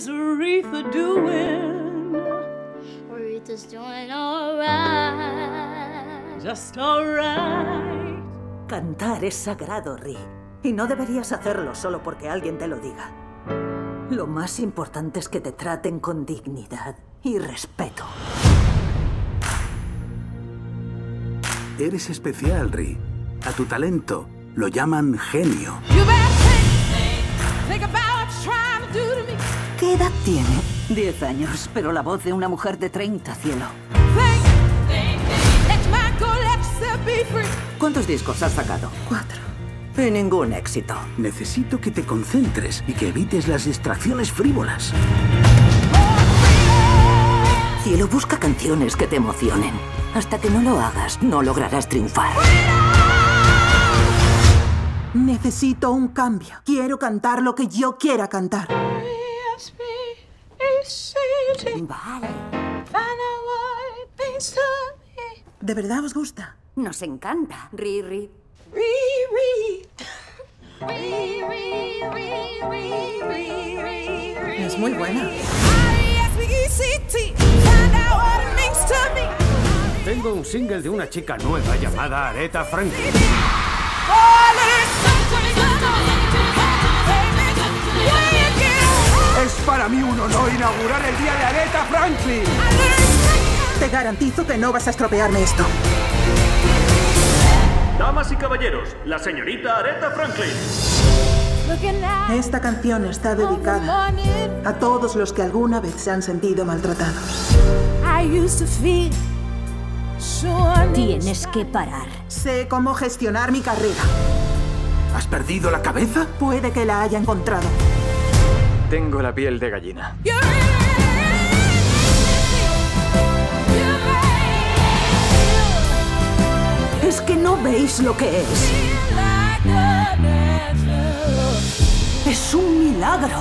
is Aretha doing? Aretha's doing alright. Just alright. Cantar es sagrado, Ri. Y no deberías hacerlo solo porque alguien te lo diga. Lo más importante es que te traten con dignidad y respeto. Eres especial, Ri. A tu talento lo llaman genio. You better think, think about ¿Qué edad tiene? Diez años, pero la voz de una mujer de 30, cielo. ¿Cuántos discos has sacado? Cuatro. Y ningún éxito. Necesito que te concentres y que evites las distracciones frívolas. Cielo, busca canciones que te emocionen. Hasta que no lo hagas, no lograrás triunfar. Necesito un cambio. Quiero cantar lo que yo quiera cantar. Vale. ¿De verdad os gusta? Nos encanta, Riri. Es muy buena. Tengo un single de una chica nueva llamada Aretha Franklin. Honor inaugurar el día de Aretha Franklin. Te garantizo que no vas a estropearme esto. Damas y caballeros, la señorita Aretha Franklin. Esta canción está dedicada a todos los que alguna vez se han sentido maltratados. I used to feel so Tienes que parar. Sé cómo gestionar mi carrera. ¿Has perdido la cabeza? Puede que la haya encontrado. Tengo la piel de gallina. Es que no veis lo que es. Es un milagro.